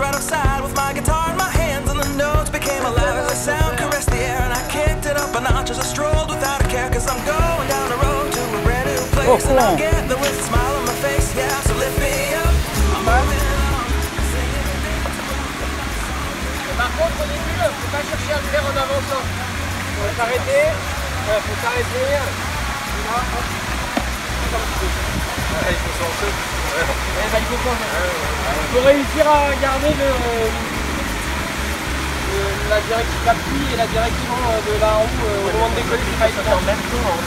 right outside with my guitar in my hands, and the notes became alive as the sound caressed the air. And I kicked it up a notch as I strolled without a care, cause I'm going down the road to a brand new place. Oh, and I'll get there with a smile on my face, yeah, so lift me up. I'm moving on. Par contre, au début, faut pas chercher à le faire en avançant. Faut s'arrêter, faut s'arrêter. Là, hop. Comme tu veux. Eh ben, il faut. Faut réussir à garder le, le- la direction d'appui et la direction euh, de la roue euh, au moment de décoller, c'est pas évident. En même temps.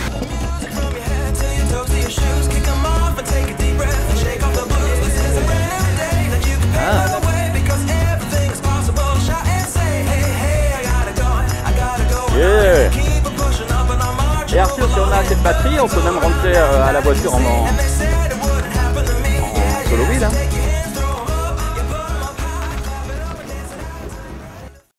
From your head to your toes to your shoes, kick 'em off and take a deep breath and shake off the blues. This is a brand new day that you can pave my way because everything is possible. Shout and say, hey, hey, I gotta go, I gotta go. Yeah. Keep on pushing up and I'm marching Et Arthur, si on a assez de batterie, on peut même rentrer euh, à la voiture en, nuestra vida.